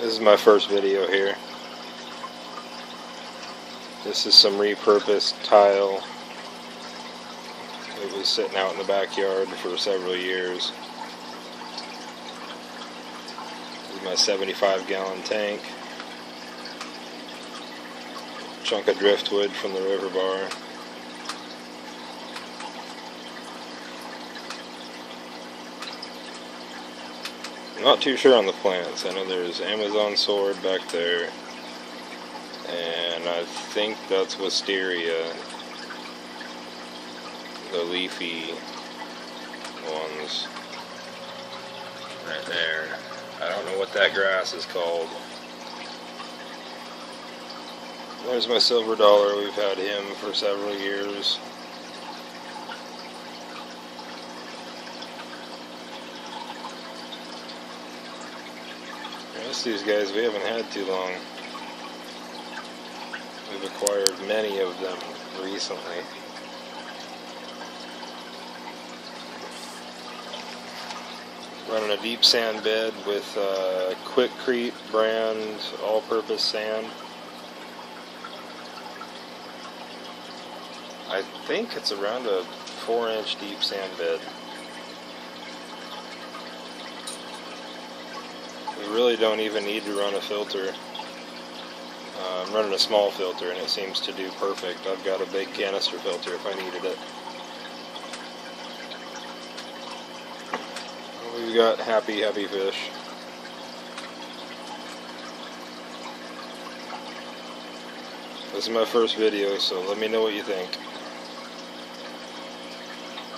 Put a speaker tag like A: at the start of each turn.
A: This is my first video here. This is some repurposed tile. It was sitting out in the backyard for several years. This is my 75 gallon tank. Chunk of driftwood from the river bar. Not too sure on the plants. I know there's Amazon sword back there. And I think that's wisteria. The leafy ones. Right there. I don't know what that grass is called. There's my silver dollar. We've had him for several years. These guys we haven't had too long. We've acquired many of them recently. Running a deep sand bed with uh, Quikrete brand all-purpose sand. I think it's around a four inch deep sand bed. Really don't even need to run a filter. Uh, I'm running a small filter and it seems to do perfect. I've got a big canister filter if I needed it. We've got happy, happy fish. This is my first video, so let me know what you think.